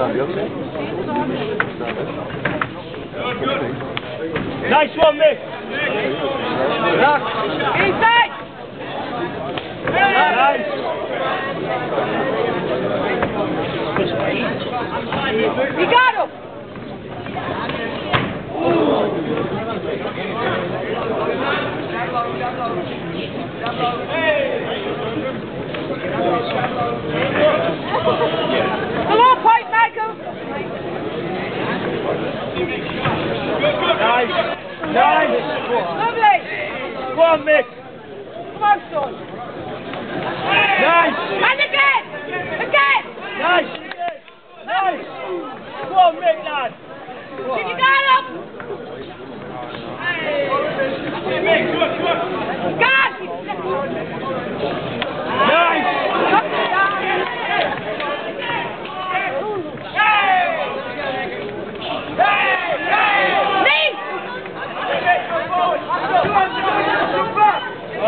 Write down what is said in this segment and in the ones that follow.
Sabe, eu sei. Nice one, Mick! Rock! Inside! Nice! He got him! Hey! Nice. Nice. Lovely. Go on, Mick. Come on, Sean. Nice. And again. Again. Nice. Nice. Go on, Mick, lad. Did you go?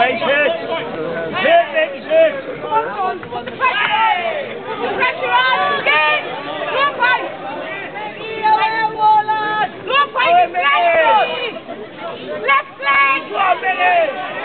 Wait, hit! Left leg!